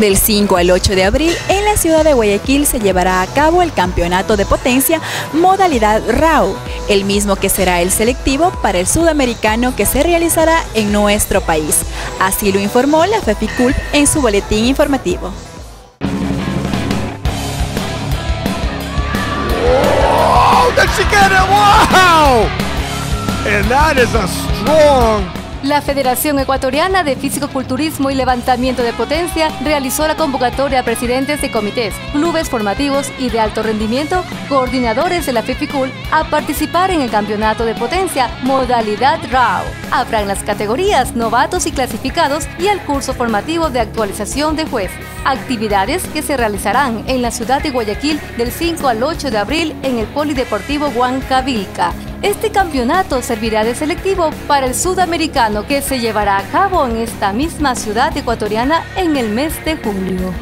Del 5 al 8 de abril, en la ciudad de Guayaquil se llevará a cabo el campeonato de potencia modalidad RAW, el mismo que será el selectivo para el sudamericano que se realizará en nuestro país. Así lo informó la FEFICULP en su boletín informativo. Oh? Wow! La Federación Ecuatoriana de Físico-Culturismo y Levantamiento de Potencia realizó la convocatoria a presidentes de comités, clubes formativos y de alto rendimiento, coordinadores de la FIFICUL, a participar en el campeonato de potencia modalidad RAW. Habrán las categorías novatos y clasificados y el curso formativo de actualización de jueces. Actividades que se realizarán en la ciudad de Guayaquil del 5 al 8 de abril en el Polideportivo Huancavilca. Este campeonato servirá de selectivo para el sudamericano que se llevará a cabo en esta misma ciudad ecuatoriana en el mes de julio.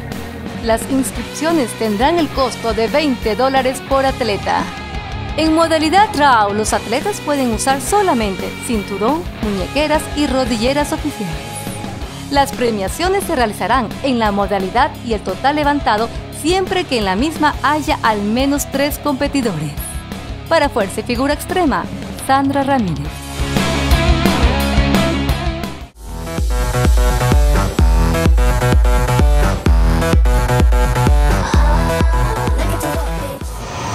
Las inscripciones tendrán el costo de 20 dólares por atleta. En modalidad RAW, los atletas pueden usar solamente cinturón, muñequeras y rodilleras oficiales. Las premiaciones se realizarán en la modalidad y el total levantado siempre que en la misma haya al menos tres competidores. Para Fuerza y Figura Extrema, Sandra Ramírez.